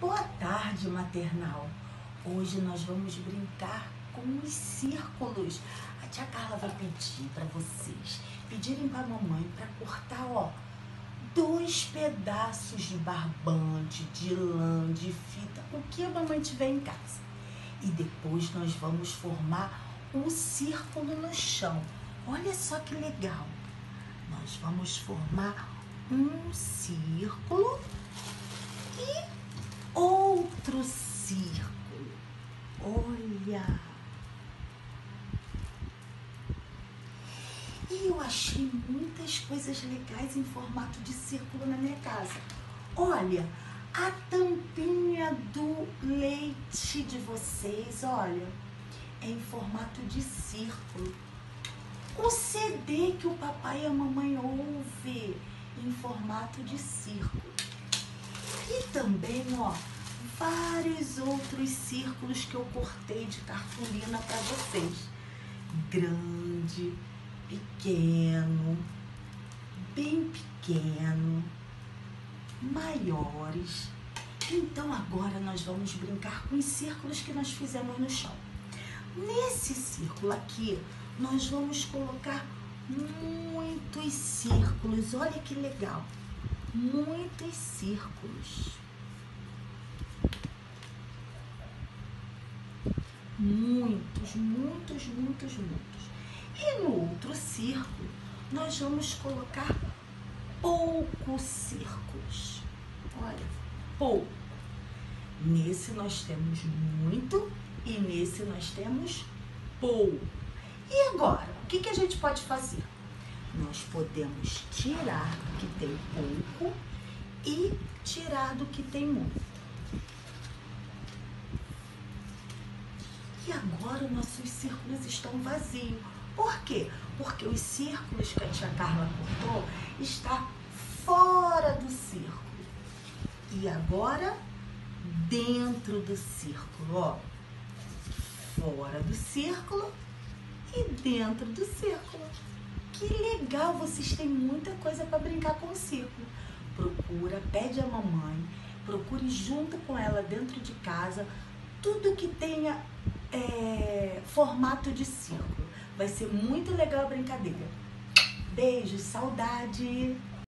Boa tarde, maternal. Hoje nós vamos brincar com os círculos. A tia Carla vai pedir para vocês pedirem para a mamãe para cortar, ó, dois pedaços de barbante, de lã, de fita, o que a mamãe tiver em casa. E depois nós vamos formar um círculo no chão. Olha só que legal. Nós vamos formar um círculo e outro círculo. Olha. E eu achei muitas coisas legais em formato de círculo na minha casa. Olha, a tampinha do leite de vocês, olha, é em formato de círculo. O CD que o papai e a mamãe ouvem em formato de círculo. E também, ó, vários outros círculos que eu cortei de cartolina para vocês. Grande, pequeno, bem pequeno, maiores. Então agora nós vamos brincar com os círculos que nós fizemos no chão. Nesse círculo aqui, nós vamos colocar muitos círculos. Olha que legal. Muitos círculos. Muitos, muitos, muitos, muitos. E no outro círculo, nós vamos colocar poucos círculos. Olha, pouco. Nesse nós temos muito e nesse nós temos pouco. E agora, o que, que a gente pode fazer? Nós podemos tirar do que tem pouco e tirar do que tem muito. E agora nossos círculos estão vazios. Por quê? Porque os círculos que a tia Carla cortou está fora do círculo. E agora dentro do círculo, ó. Fora do círculo e dentro do círculo. Que legal, vocês têm muita coisa para brincar com o círculo. Procura, pede a mamãe, procure junto com ela dentro de casa tudo que tenha é, formato de círculo. Vai ser muito legal a brincadeira. Beijo, saudade!